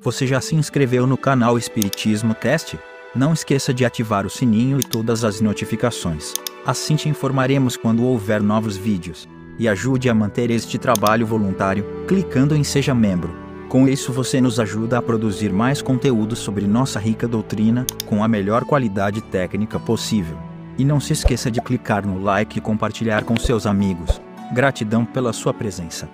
Você já se inscreveu no canal Espiritismo Teste? Não esqueça de ativar o sininho e todas as notificações. Assim te informaremos quando houver novos vídeos. E ajude a manter este trabalho voluntário, clicando em Seja Membro. Com isso você nos ajuda a produzir mais conteúdo sobre nossa rica doutrina, com a melhor qualidade técnica possível. E não se esqueça de clicar no like e compartilhar com seus amigos. Gratidão pela sua presença.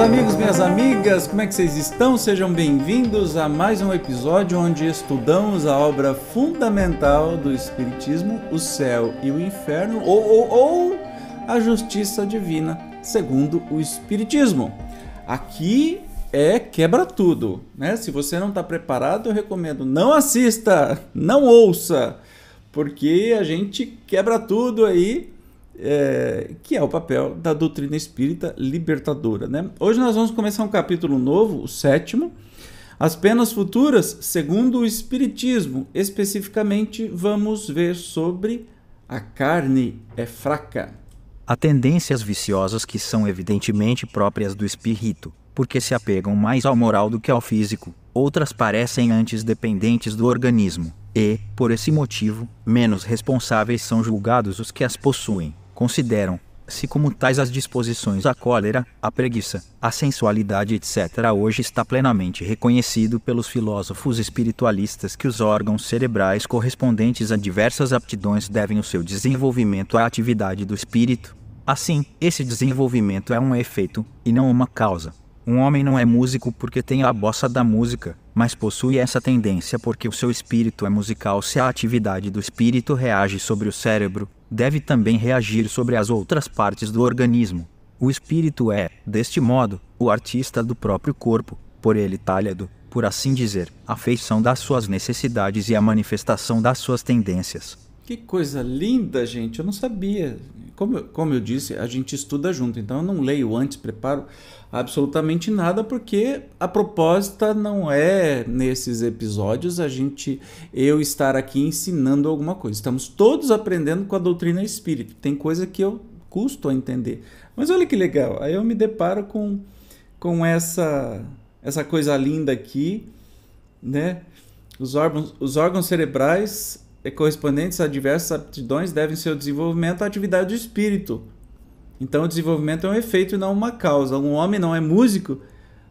Meus amigos, minhas amigas, como é que vocês estão? Sejam bem-vindos a mais um episódio onde estudamos a obra fundamental do Espiritismo, o céu e o inferno, ou, ou, ou a justiça divina, segundo o Espiritismo. Aqui é quebra tudo, né? Se você não está preparado, eu recomendo não assista, não ouça, porque a gente quebra tudo aí é, que é o papel da doutrina espírita libertadora. Né? Hoje nós vamos começar um capítulo novo, o sétimo, as penas futuras, segundo o Espiritismo. Especificamente, vamos ver sobre a carne é fraca. Há tendências viciosas que são evidentemente próprias do espírito, porque se apegam mais ao moral do que ao físico. Outras parecem antes dependentes do organismo, e, por esse motivo, menos responsáveis são julgados os que as possuem consideram-se como tais as disposições à cólera, à preguiça, à sensualidade, etc. Hoje está plenamente reconhecido pelos filósofos espiritualistas que os órgãos cerebrais correspondentes a diversas aptidões devem o seu desenvolvimento à atividade do espírito. Assim, esse desenvolvimento é um efeito, e não uma causa. Um homem não é músico porque tem a bossa da música, mas possui essa tendência porque o seu espírito é musical. Se a atividade do espírito reage sobre o cérebro, deve também reagir sobre as outras partes do organismo. O espírito é, deste modo, o artista do próprio corpo, por ele talhado, por assim dizer, a feição das suas necessidades e a manifestação das suas tendências. Que coisa linda, gente! Eu não sabia. Como, como eu disse, a gente estuda junto, então eu não leio antes, preparo absolutamente nada, porque a proposta não é nesses episódios a gente eu estar aqui ensinando alguma coisa. Estamos todos aprendendo com a doutrina espírita. Tem coisa que eu custo a entender. Mas olha que legal, aí eu me deparo com, com essa, essa coisa linda aqui, né? Os órgãos, os órgãos cerebrais correspondentes a diversas aptidões devem seu desenvolvimento à atividade do espírito. Então, o desenvolvimento é um efeito e não uma causa. Um homem não é músico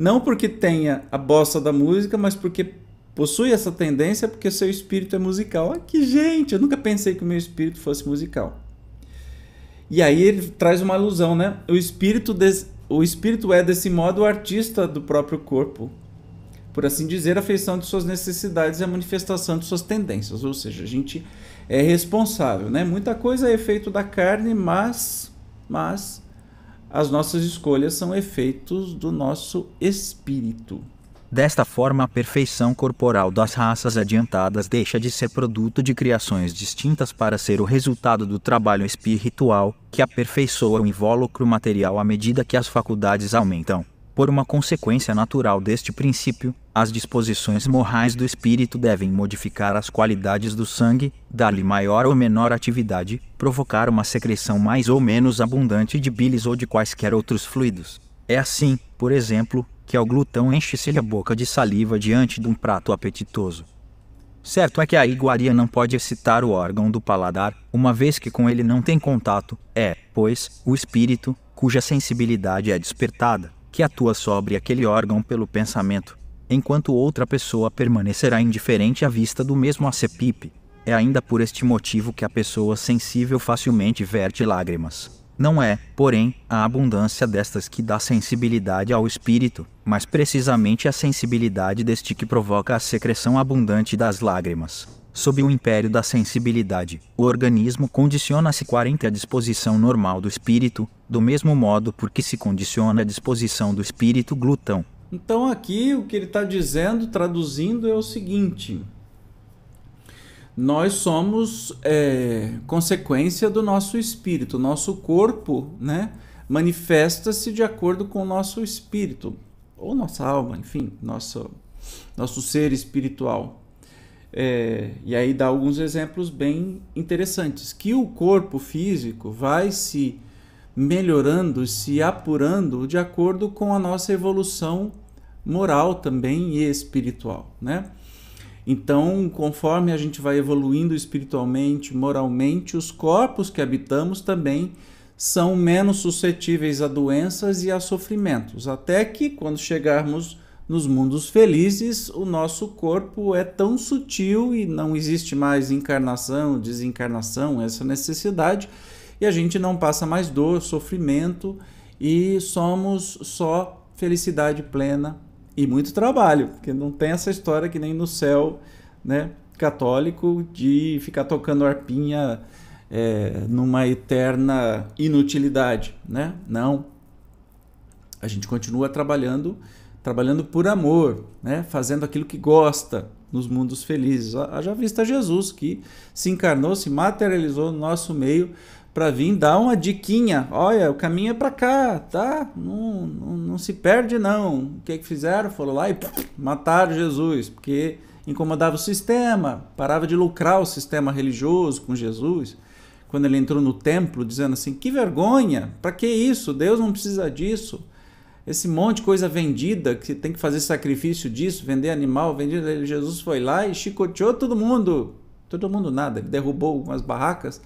não porque tenha a bossa da música, mas porque possui essa tendência porque seu espírito é musical. Ah, que gente! Eu nunca pensei que o meu espírito fosse musical. E aí ele traz uma alusão, né? O espírito, des... o espírito é, desse modo, o artista do próprio corpo por assim dizer, a feição de suas necessidades e a manifestação de suas tendências. Ou seja, a gente é responsável, né? Muita coisa é efeito da carne, mas, mas as nossas escolhas são efeitos do nosso espírito. Desta forma, a perfeição corporal das raças adiantadas deixa de ser produto de criações distintas para ser o resultado do trabalho espiritual, que aperfeiçoa o invólucro material à medida que as faculdades aumentam. Por uma consequência natural deste princípio, as disposições morais do espírito devem modificar as qualidades do sangue, dar-lhe maior ou menor atividade, provocar uma secreção mais ou menos abundante de bilis ou de quaisquer outros fluidos. É assim, por exemplo, que ao glutão enche-se a boca de saliva diante de um prato apetitoso. Certo é que a iguaria não pode excitar o órgão do paladar, uma vez que com ele não tem contato, é, pois, o espírito, cuja sensibilidade é despertada que atua sobre aquele órgão pelo pensamento, enquanto outra pessoa permanecerá indiferente à vista do mesmo acepipe. É ainda por este motivo que a pessoa sensível facilmente verte lágrimas. Não é, porém, a abundância destas que dá sensibilidade ao espírito, mas precisamente a sensibilidade deste que provoca a secreção abundante das lágrimas. Sob o império da sensibilidade, o organismo condiciona-se 40 à disposição normal do espírito, do mesmo modo por que se condiciona a disposição do espírito glutão. Então, aqui o que ele está dizendo, traduzindo, é o seguinte: nós somos é, consequência do nosso espírito, nosso corpo, né? Manifesta-se de acordo com o nosso espírito, ou nossa alma, enfim, nosso, nosso ser espiritual. É, e aí dá alguns exemplos bem interessantes. Que o corpo físico vai se melhorando, se apurando de acordo com a nossa evolução moral também e espiritual, né? Então, conforme a gente vai evoluindo espiritualmente, moralmente, os corpos que habitamos também são menos suscetíveis a doenças e a sofrimentos, até que quando chegarmos nos mundos felizes, o nosso corpo é tão sutil e não existe mais encarnação, desencarnação, essa necessidade, e a gente não passa mais dor, sofrimento e somos só felicidade plena e muito trabalho, porque não tem essa história que nem no céu, né, católico de ficar tocando arpinha é, numa eterna inutilidade, né? Não. A gente continua trabalhando, trabalhando por amor, né? Fazendo aquilo que gosta nos mundos felizes. Já vista Jesus que se encarnou, se materializou no nosso meio para vir dar uma diquinha. Olha, o caminho é para cá, tá? Não, não, não, se perde não. O que que fizeram? Foram lá e pff, mataram Jesus, porque incomodava o sistema, parava de lucrar o sistema religioso com Jesus quando ele entrou no templo, dizendo assim: que vergonha, para que isso? Deus não precisa disso. Esse monte de coisa vendida, que tem que fazer sacrifício disso, vender animal, vender. Jesus foi lá e chicoteou todo mundo. Todo mundo nada, ele derrubou algumas barracas.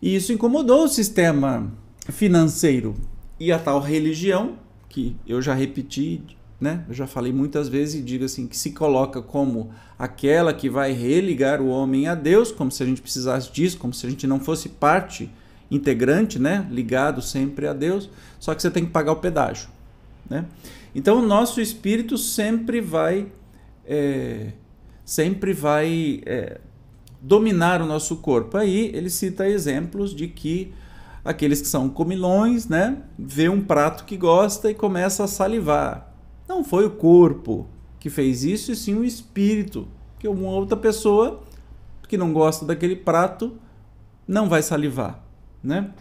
E isso incomodou o sistema financeiro. E a tal religião, que eu já repeti né? Eu já falei muitas vezes e digo assim que se coloca como aquela que vai religar o homem a Deus, como se a gente precisasse disso, como se a gente não fosse parte integrante, né? Ligado sempre a Deus. Só que você tem que pagar o pedágio, né? Então o nosso espírito sempre vai é, sempre vai é, dominar o nosso corpo. Aí ele cita exemplos de que aqueles que são comilões, né, vê um prato que gosta e começa a salivar. Não foi o corpo que fez isso, e sim o espírito. Que uma outra pessoa que não gosta daquele prato não vai salivar, né?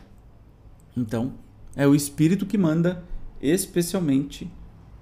Então, é o espírito que manda especialmente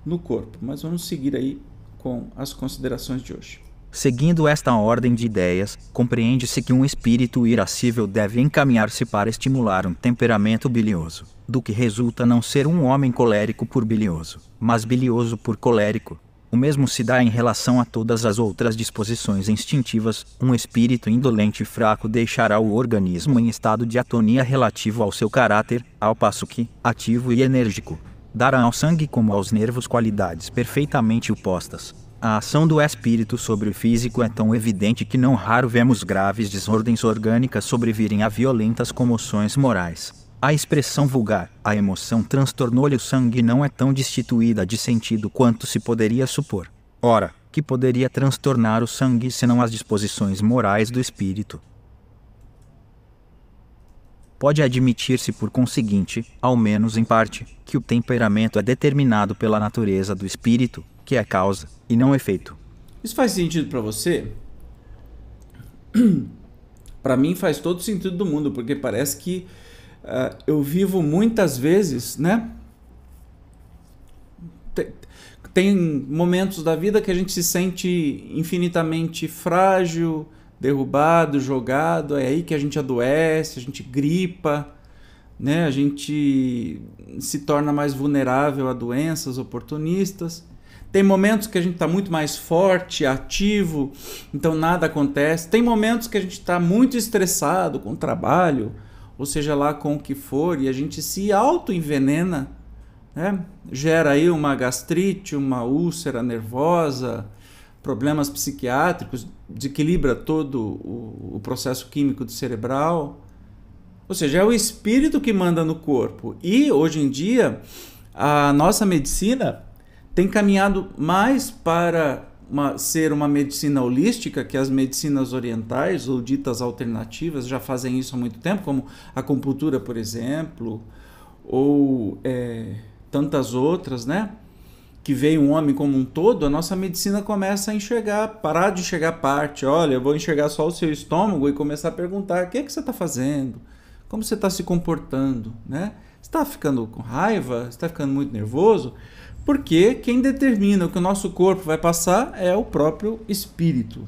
no corpo. Mas vamos seguir aí com as considerações de hoje. Seguindo esta ordem de ideias, compreende-se que um espírito irascível deve encaminhar-se para estimular um temperamento bilioso, do que resulta não ser um homem colérico por bilioso, mas bilioso por colérico. O mesmo se dá em relação a todas as outras disposições instintivas. Um espírito indolente e fraco deixará o organismo em estado de atonia relativo ao seu caráter, ao passo que, ativo e enérgico, dará ao sangue como aos nervos qualidades perfeitamente opostas. A ação do espírito sobre o físico é tão evidente que não raro vemos graves desordens orgânicas sobrevirem a violentas comoções morais. A expressão vulgar, a emoção transtornou-lhe o sangue não é tão destituída de sentido quanto se poderia supor. Ora, que poderia transtornar o sangue senão as disposições morais do espírito? Pode admitir-se, por conseguinte, ao menos em parte, que o temperamento é determinado pela natureza do espírito, que é causa e não efeito. Isso faz sentido para você? para mim faz todo sentido do mundo, porque parece que uh, eu vivo muitas vezes, né? Tem momentos da vida que a gente se sente infinitamente frágil, derrubado, jogado, é aí que a gente adoece, a gente gripa, né? A gente se torna mais vulnerável a doenças oportunistas. Tem momentos que a gente está muito mais forte, ativo, então nada acontece. Tem momentos que a gente está muito estressado com o trabalho, ou seja lá com o que for, e a gente se auto-envenena, né? gera aí uma gastrite, uma úlcera nervosa, problemas psiquiátricos, desequilibra todo o, o processo químico do cerebral. Ou seja, é o espírito que manda no corpo. E hoje em dia, a nossa medicina tem caminhado mais para uma, ser uma medicina holística, que as medicinas orientais ou ditas alternativas já fazem isso há muito tempo, como a acupuntura, por exemplo, ou é, tantas outras, né? Que veio um homem como um todo, a nossa medicina começa a enxergar, parar de enxergar parte. Olha, eu vou enxergar só o seu estômago e começar a perguntar: o que, é que você está fazendo? Como você está se comportando? Né? Você está ficando com raiva? Você está ficando muito nervoso? Porque quem determina o que o nosso corpo vai passar é o próprio espírito.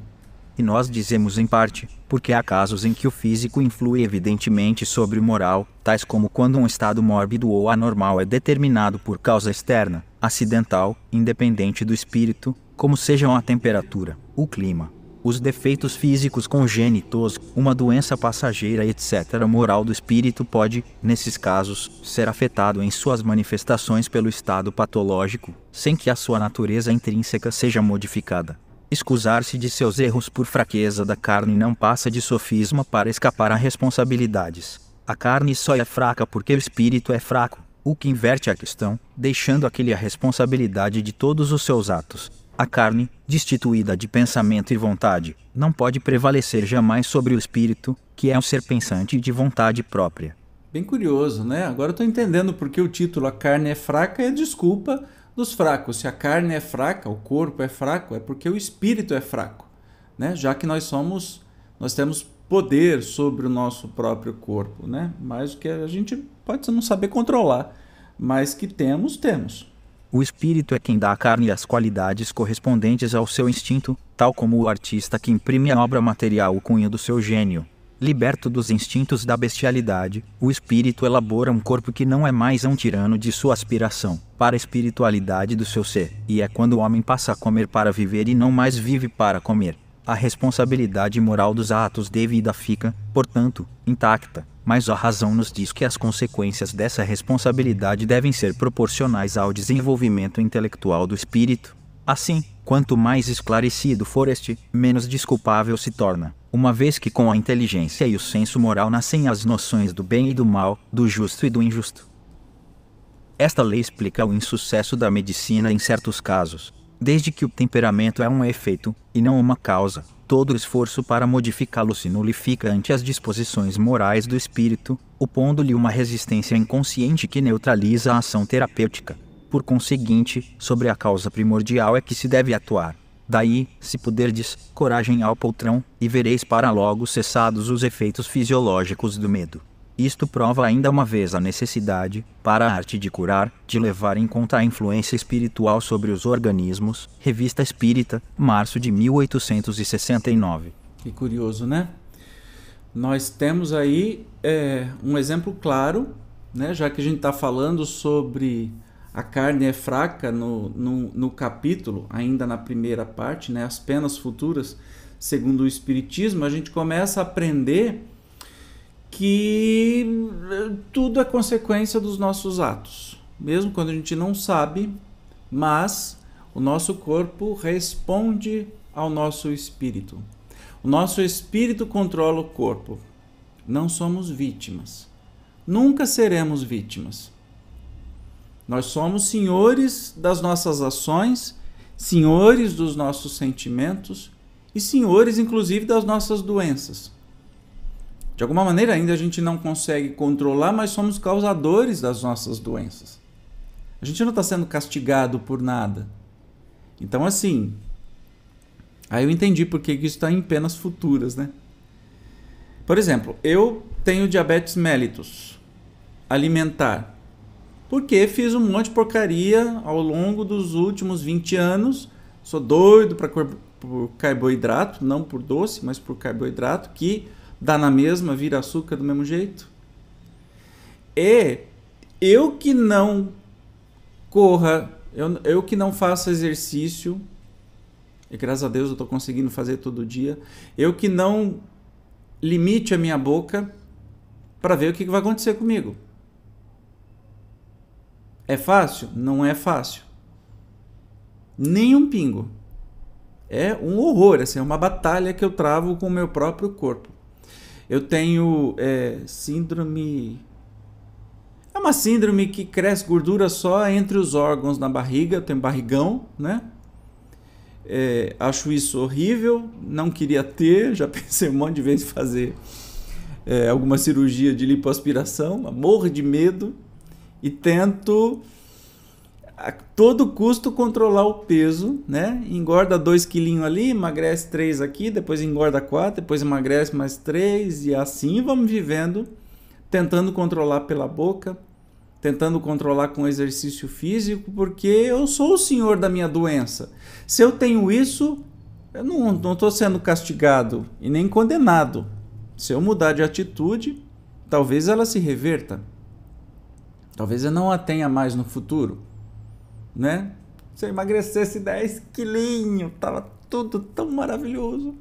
E nós dizemos em parte, porque há casos em que o físico influi evidentemente sobre o moral, tais como quando um estado mórbido ou anormal é determinado por causa externa, acidental, independente do espírito, como sejam a temperatura, o clima, os defeitos físicos congênitos, uma doença passageira, etc. A moral do espírito pode, nesses casos, ser afetado em suas manifestações pelo estado patológico, sem que a sua natureza intrínseca seja modificada. Escusar-se de seus erros por fraqueza da carne não passa de sofisma para escapar a responsabilidades. A carne só é fraca porque o espírito é fraco, o que inverte a questão, deixando aquele a responsabilidade de todos os seus atos. A carne, destituída de pensamento e vontade, não pode prevalecer jamais sobre o espírito, que é um ser pensante de vontade própria. Bem curioso, né? Agora eu estou entendendo porque o título A Carne é Fraca é desculpa dos fracos. Se a carne é fraca, o corpo é fraco, é porque o espírito é fraco, né? Já que nós somos, nós temos poder sobre o nosso próprio corpo, né? Mas que a gente pode não saber controlar, mas que temos, temos. O espírito é quem dá à carne as qualidades correspondentes ao seu instinto, tal como o artista que imprime a obra material o cunho do seu gênio. Liberto dos instintos da bestialidade, o espírito elabora um corpo que não é mais um tirano de sua aspiração para a espiritualidade do seu ser, e é quando o homem passa a comer para viver e não mais vive para comer. A responsabilidade moral dos atos de vida fica, portanto, intacta, mas a razão nos diz que as consequências dessa responsabilidade devem ser proporcionais ao desenvolvimento intelectual do espírito. Assim, quanto mais esclarecido for este, menos desculpável se torna uma vez que com a inteligência e o senso moral nascem as noções do bem e do mal, do justo e do injusto. Esta lei explica o insucesso da medicina em certos casos, desde que o temperamento é um efeito, e não uma causa. Todo esforço para modificá-lo se nulifica ante as disposições morais do espírito, opondo-lhe uma resistência inconsciente que neutraliza a ação terapêutica. Por conseguinte, sobre a causa primordial é que se deve atuar. Daí, se puderdes, coragem ao poltrão, e vereis para logo cessados os efeitos fisiológicos do medo. Isto prova ainda uma vez a necessidade, para a arte de curar, de levar em conta a influência espiritual sobre os organismos. Revista Espírita, março de 1869. Que curioso, né? Nós temos aí é, um exemplo claro, né? já que a gente está falando sobre a carne é fraca no, no, no, capítulo, ainda na primeira parte, né, as penas futuras, segundo o Espiritismo, a gente começa a aprender que eh, tudo é consequência dos nossos atos, mesmo quando a gente não sabe, mas o nosso corpo responde ao nosso espírito. O nosso espírito controla o corpo. Não somos vítimas. Nunca seremos vítimas. Nós somos senhores das nossas ações, senhores dos nossos sentimentos e senhores, inclusive, das nossas doenças. De alguma maneira, ainda a gente não consegue controlar, mas somos causadores das nossas doenças. A gente não está sendo castigado por nada. Então, assim, aí eu entendi por que isso está em penas futuras, né? Por exemplo, eu tenho diabetes mellitus alimentar. Porque fiz um monte de porcaria ao longo dos últimos 20 anos. Sou doido para por carboidrato, não por doce, mas por carboidrato, que dá na mesma, vira açúcar do mesmo jeito. E eu que não corra, eu, eu que não faça exercício, e graças a Deus eu estou conseguindo fazer todo dia, eu que não limite a minha boca para ver o que vai acontecer comigo. É fácil? Não é fácil. Nem um pingo. É um horror, assim, é uma batalha que eu travo com o meu próprio corpo. Eu tenho é, síndrome. É uma síndrome que cresce gordura só entre os órgãos na barriga. Eu tenho barrigão, né? É, acho isso horrível, não queria ter, já pensei um monte de vezes em fazer é, alguma cirurgia de lipoaspiração, morro de medo e tento a todo custo controlar o peso, né? Engorda 2 quilinhos ali, emagrece 3 aqui, depois engorda 4, depois emagrece mais 3 e assim vamos vivendo, tentando controlar pela boca, tentando controlar com exercício físico, porque eu sou o senhor da minha doença. Se eu tenho isso, eu não estou sendo castigado e nem condenado. Se eu mudar de atitude, talvez ela se reverta. Talvez eu não a tenha mais no futuro, né? Se eu emagrecesse 10 quilinhos, tava tudo tão maravilhoso.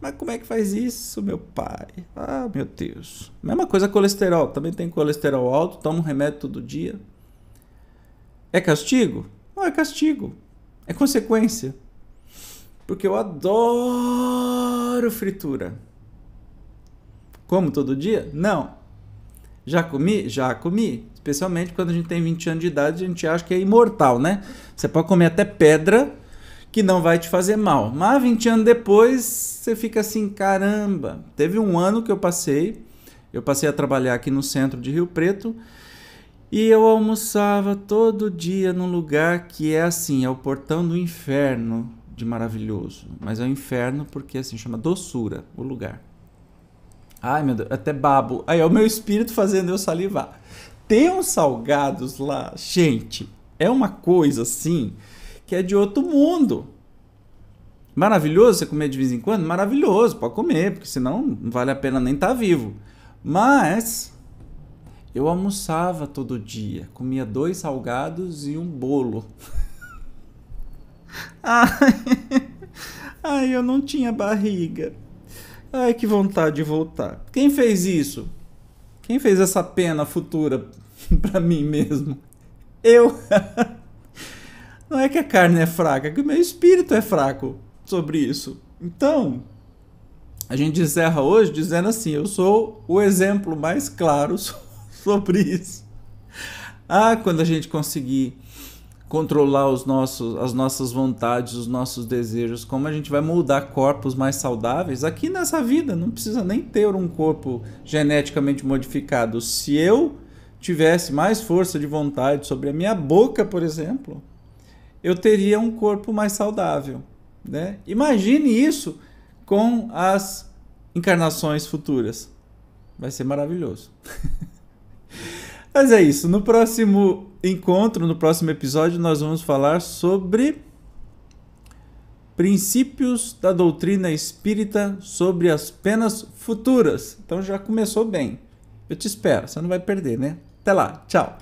Mas como é que faz isso, meu pai? Ah, meu Deus. Mesma coisa colesterol. Também tem colesterol alto, tomo um remédio todo dia. É castigo? Não é castigo. É consequência. Porque eu adoro fritura. Como todo dia? Não. Já comi? Já comi. Especialmente quando a gente tem 20 anos de idade, a gente acha que é imortal, né? Você pode comer até pedra que não vai te fazer mal. Mas 20 anos depois, você fica assim, caramba. Teve um ano que eu passei, eu passei a trabalhar aqui no centro de Rio Preto, e eu almoçava todo dia num lugar que é assim, é o portão do inferno de maravilhoso. Mas é o inferno porque assim chama doçura o lugar. Ai meu Deus, até babo. Aí é o meu espírito fazendo eu salivar. Tem uns salgados lá, gente, é uma coisa assim que é de outro mundo. Maravilhoso você comer de vez em quando? Maravilhoso, pode comer, porque senão não vale a pena nem estar tá vivo. Mas eu almoçava todo dia, comia dois salgados e um bolo. ai, ai, eu não tinha barriga. Ai, que vontade de voltar. Quem fez isso? Quem fez essa pena futura para mim mesmo? Eu. Não é que a carne é fraca, é que o meu espírito é fraco sobre isso. Então, a gente encerra hoje dizendo assim: eu sou o exemplo mais claro sobre isso. Ah, quando a gente conseguir controlar os nossos, as nossas vontades, os nossos desejos, como a gente vai moldar corpos mais saudáveis aqui nessa vida. Não precisa nem ter um corpo geneticamente modificado. Se eu tivesse mais força de vontade sobre a minha boca, por exemplo, eu teria um corpo mais saudável. Né? Imagine isso com as encarnações futuras. Vai ser maravilhoso. Mas é isso. No próximo encontro, no próximo episódio, nós vamos falar sobre princípios da doutrina espírita sobre as penas futuras. Então já começou bem. Eu te espero, você não vai perder, né? Até lá, tchau.